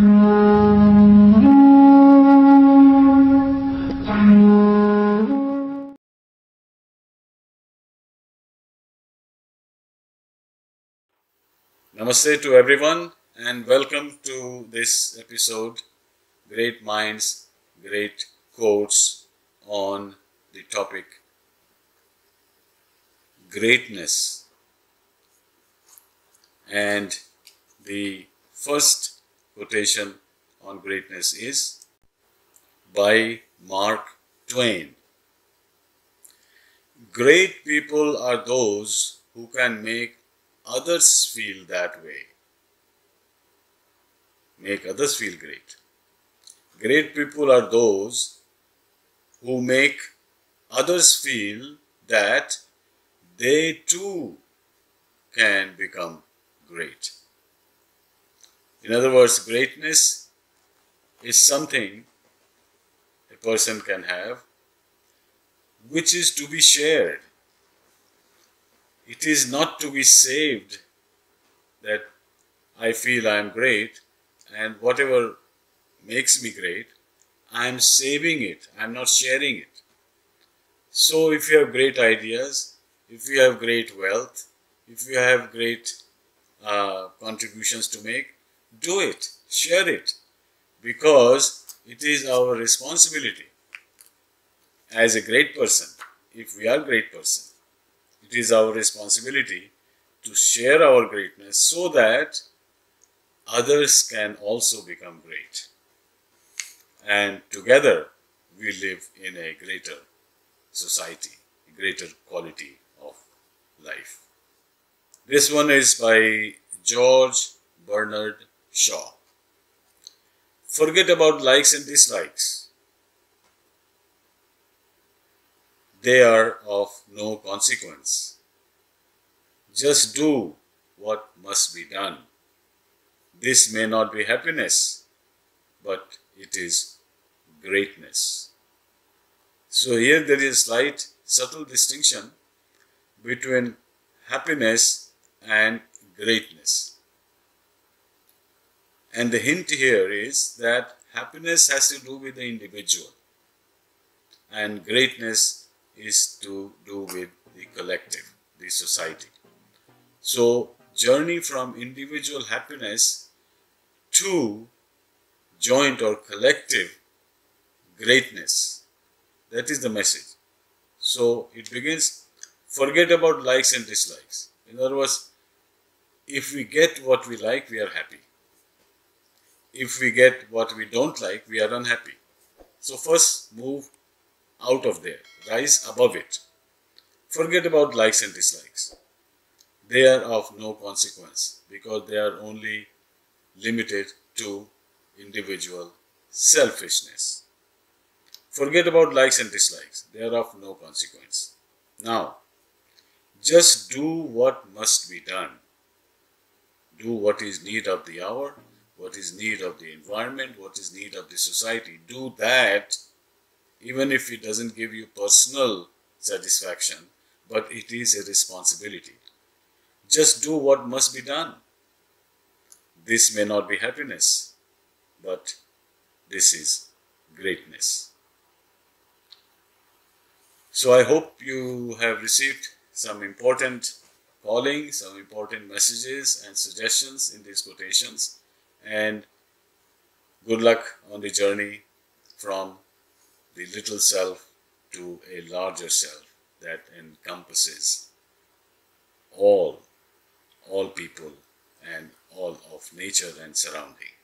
Namaste to everyone and welcome to this episode Great Minds, Great Quotes on the topic Greatness. And the first quotation on greatness is by Mark Twain. Great people are those who can make others feel that way. Make others feel great. Great people are those who make others feel that they too can become great. In other words, greatness is something a person can have which is to be shared it is not to be saved that I feel I am great and whatever makes me great, I am saving it, I am not sharing it. So, if you have great ideas, if you have great wealth, if you have great uh, contributions to make, do it, share it, because it is our responsibility as a great person, if we are great person, it is our responsibility to share our greatness so that others can also become great. And together we live in a greater society, a greater quality of life. This one is by George Bernard Shaw. Forget about likes and dislikes. they are of no consequence. Just do what must be done. This may not be happiness, but it is greatness. So here there is a slight subtle distinction between happiness and greatness. And the hint here is that happiness has to do with the individual and greatness is to do with the collective, the society. So, journey from individual happiness to joint or collective greatness. That is the message. So, it begins forget about likes and dislikes. In other words, if we get what we like, we are happy. If we get what we don't like, we are unhappy. So, first move out of there rise above it. Forget about likes and dislikes. They are of no consequence because they are only limited to individual selfishness. Forget about likes and dislikes. They are of no consequence. Now, just do what must be done. Do what is need of the hour, what is need of the environment, what is need of the society. Do that even if it doesn't give you personal satisfaction, but it is a responsibility. Just do what must be done. This may not be happiness, but this is greatness. So I hope you have received some important calling, some important messages and suggestions in these quotations, and good luck on the journey from the little self to a larger self that encompasses all, all people and all of nature and surrounding.